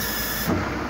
そう。